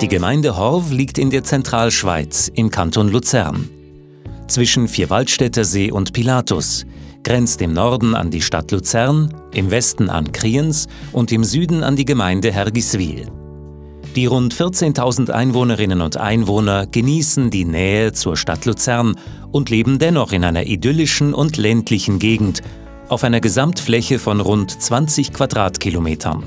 Die Gemeinde Horv liegt in der Zentralschweiz im Kanton Luzern. Zwischen Vierwaldstätter See und Pilatus, grenzt im Norden an die Stadt Luzern, im Westen an Kriens und im Süden an die Gemeinde Hergiswil. Die rund 14.000 Einwohnerinnen und Einwohner genießen die Nähe zur Stadt Luzern und leben dennoch in einer idyllischen und ländlichen Gegend auf einer Gesamtfläche von rund 20 Quadratkilometern.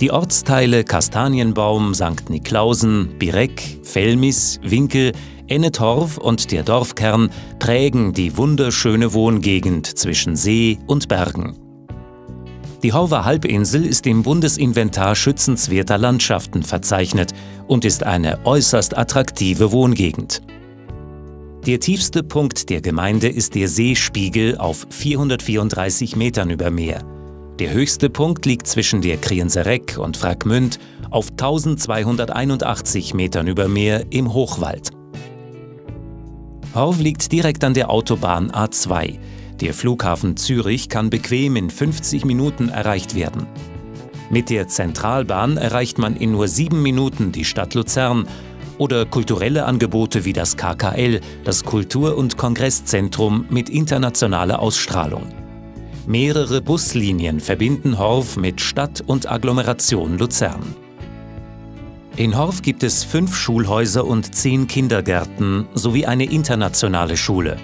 Die Ortsteile Kastanienbaum, St. Niklausen, Birek, Felmis, Winkel, Ennetorf und der Dorfkern prägen die wunderschöne Wohngegend zwischen See und Bergen. Die Horver Halbinsel ist im Bundesinventar schützenswerter Landschaften verzeichnet und ist eine äußerst attraktive Wohngegend. Der tiefste Punkt der Gemeinde ist der Seespiegel auf 434 Metern über Meer. Der höchste Punkt liegt zwischen der Kriensereck und Fragmünd auf 1281 Metern über Meer im Hochwald. Horv liegt direkt an der Autobahn A2. Der Flughafen Zürich kann bequem in 50 Minuten erreicht werden. Mit der Zentralbahn erreicht man in nur sieben Minuten die Stadt Luzern oder kulturelle Angebote wie das KKL, das Kultur- und Kongresszentrum mit internationaler Ausstrahlung. Mehrere Buslinien verbinden Horv mit Stadt und Agglomeration Luzern. In Horv gibt es fünf Schulhäuser und zehn Kindergärten sowie eine internationale Schule.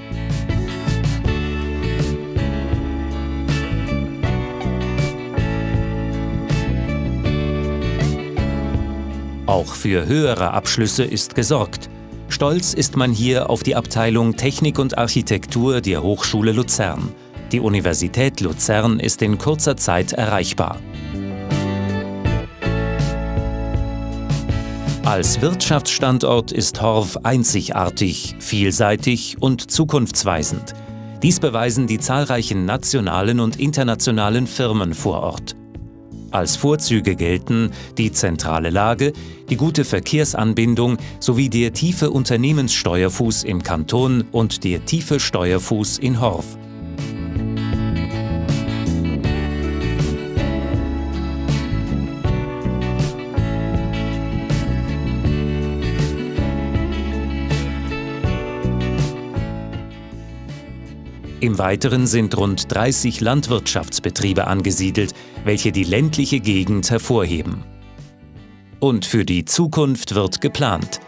Auch für höhere Abschlüsse ist gesorgt. Stolz ist man hier auf die Abteilung Technik und Architektur der Hochschule Luzern. Die Universität Luzern ist in kurzer Zeit erreichbar. Als Wirtschaftsstandort ist Horv einzigartig, vielseitig und zukunftsweisend. Dies beweisen die zahlreichen nationalen und internationalen Firmen vor Ort. Als Vorzüge gelten die zentrale Lage, die gute Verkehrsanbindung sowie der tiefe Unternehmenssteuerfuß im Kanton und der tiefe Steuerfuß in Horv. Im Weiteren sind rund 30 Landwirtschaftsbetriebe angesiedelt, welche die ländliche Gegend hervorheben. Und für die Zukunft wird geplant.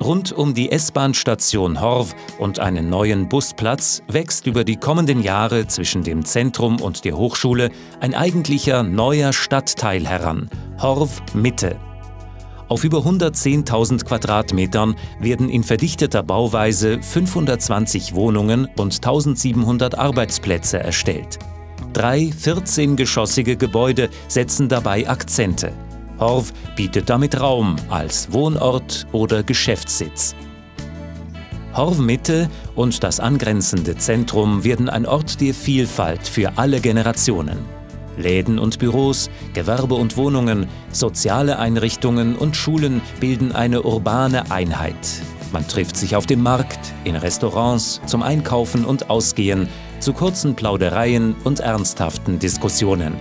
Rund um die S-Bahn-Station Horv und einen neuen Busplatz wächst über die kommenden Jahre zwischen dem Zentrum und der Hochschule ein eigentlicher neuer Stadtteil heran, Horv Mitte. Auf über 110.000 Quadratmetern werden in verdichteter Bauweise 520 Wohnungen und 1700 Arbeitsplätze erstellt. Drei 14-geschossige Gebäude setzen dabei Akzente. Horv bietet damit Raum als Wohnort oder Geschäftssitz. Horv Mitte und das angrenzende Zentrum werden ein Ort der Vielfalt für alle Generationen. Läden und Büros, Gewerbe und Wohnungen, soziale Einrichtungen und Schulen bilden eine urbane Einheit. Man trifft sich auf dem Markt, in Restaurants, zum Einkaufen und Ausgehen, zu kurzen Plaudereien und ernsthaften Diskussionen.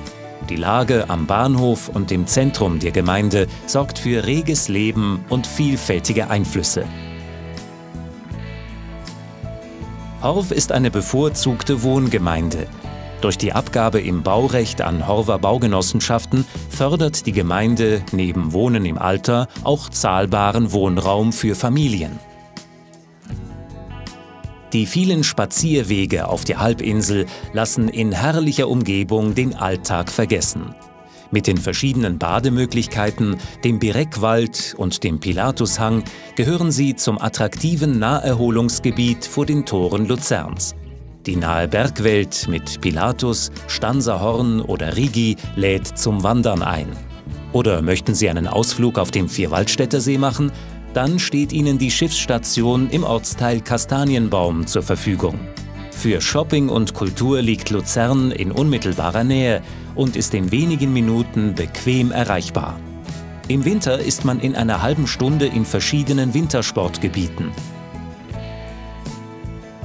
Die Lage am Bahnhof und im Zentrum der Gemeinde sorgt für reges Leben und vielfältige Einflüsse. Horv ist eine bevorzugte Wohngemeinde, durch die Abgabe im Baurecht an Horver Baugenossenschaften fördert die Gemeinde neben Wohnen im Alter auch zahlbaren Wohnraum für Familien. Die vielen Spazierwege auf der Halbinsel lassen in herrlicher Umgebung den Alltag vergessen. Mit den verschiedenen Bademöglichkeiten, dem Birekwald und dem Pilatushang gehören sie zum attraktiven Naherholungsgebiet vor den Toren Luzerns. Die nahe Bergwelt mit Pilatus, Stanserhorn oder Rigi lädt zum Wandern ein. Oder möchten Sie einen Ausflug auf dem Vierwaldstätter See machen? Dann steht Ihnen die Schiffsstation im Ortsteil Kastanienbaum zur Verfügung. Für Shopping und Kultur liegt Luzern in unmittelbarer Nähe und ist in wenigen Minuten bequem erreichbar. Im Winter ist man in einer halben Stunde in verschiedenen Wintersportgebieten.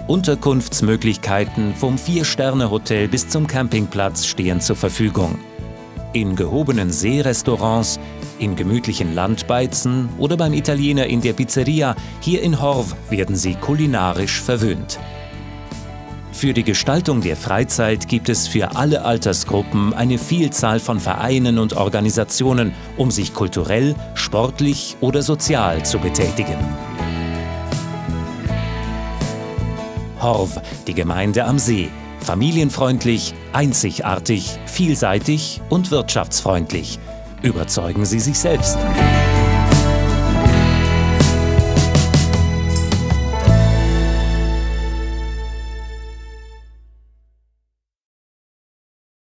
Unterkunftsmöglichkeiten vom Vier-Sterne-Hotel bis zum Campingplatz stehen zur Verfügung. In gehobenen Seerestaurants, in gemütlichen Landbeizen oder beim Italiener in der Pizzeria hier in Horv werden Sie kulinarisch verwöhnt. Für die Gestaltung der Freizeit gibt es für alle Altersgruppen eine Vielzahl von Vereinen und Organisationen, um sich kulturell, sportlich oder sozial zu betätigen. Horv, die Gemeinde am See. Familienfreundlich, einzigartig, vielseitig und wirtschaftsfreundlich. Überzeugen Sie sich selbst.